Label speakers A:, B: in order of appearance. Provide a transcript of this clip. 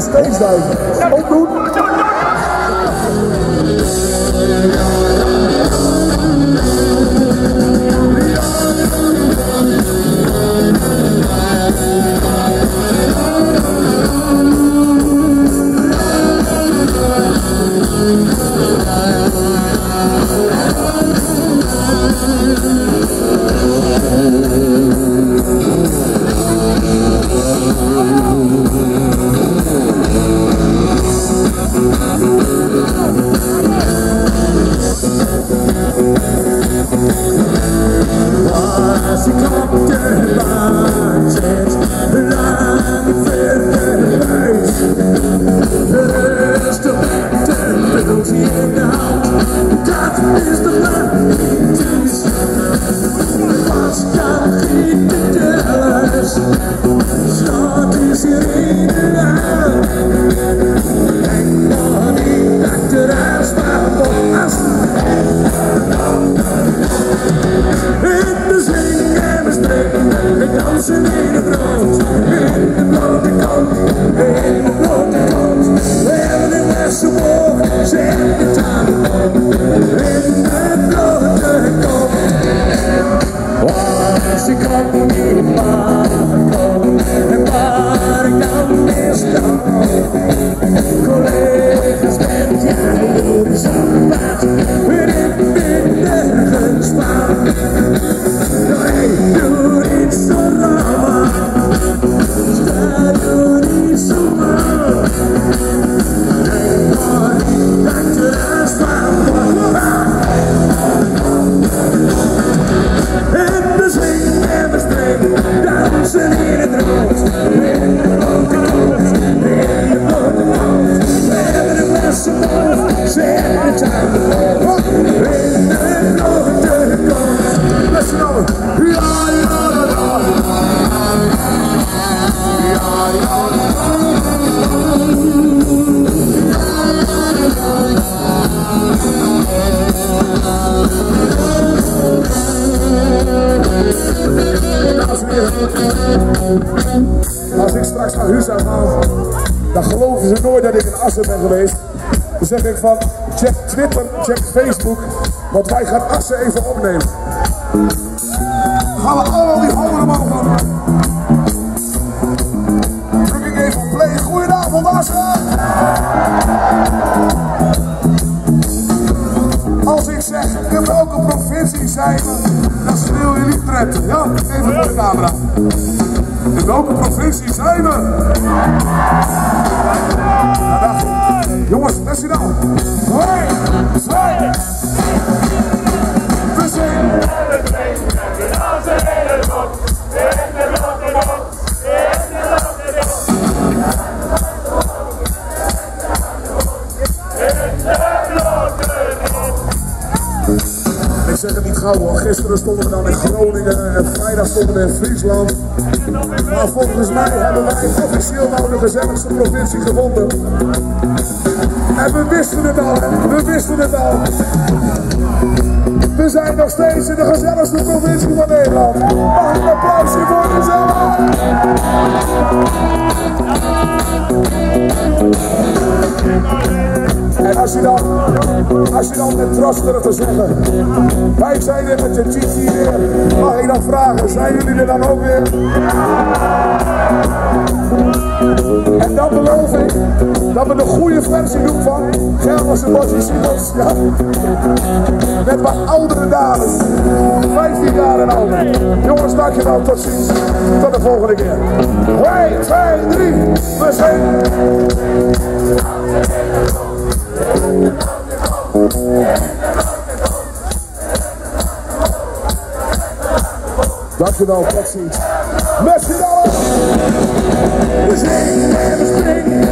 A: Stage Dive. Dan geloven ze nooit dat ik in Assen ben geweest. Dan zeg ik van, check Twitter, check Facebook, want wij gaan Assen even opnemen. Gaan we allemaal die handen omhoog doen. Druk ik even op play. Goedenavond Assen! Als ik zeg, in welke provincie zijn we, dan schreeuw je niet pret. Ja, even voor de camera. In welke provincie zijn we? Jongens, let je nou. Hoi, twee. Gauw. Gisteren stonden we dan in Groningen en vrijdag stonden we in Friesland. Maar volgens mij hebben wij officieel nou de gezelligste provincie gevonden. En we wisten het al, we wisten het al. We zijn nog steeds in de gezelligste provincie van Nederland. Mag een applausje voor mezelf? En als je dan, als je dan met trots te zeggen, wij zijn er met de Gigi weer, mag ik dan vragen, zijn jullie er dan ook weer? En dan beloof ik dat we de goede versie doen van Gelderse Bosje Simons, ja. Met wat oudere dames, 15 jaar en ouder. Jongens, dankjewel, tot ziens. Tot de volgende keer. 1, 2, 3, we zijn... Dankjewel. Met z'n allen! We zingen